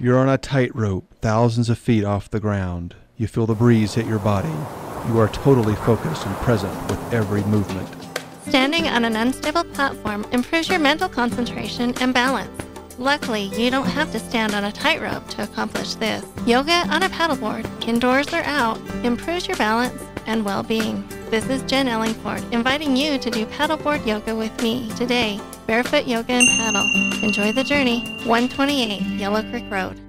You're on a tightrope, thousands of feet off the ground. You feel the breeze hit your body. You are totally focused and present with every movement. Standing on an unstable platform improves your mental concentration and balance. Luckily, you don't have to stand on a tightrope to accomplish this. Yoga on a paddleboard, indoors or out, improves your balance and well being. This is Jen Ellingford inviting you to do paddleboard yoga with me today. Bearfoot Yoga and Paddle. Enjoy the journey. 128 Yellow Creek Road.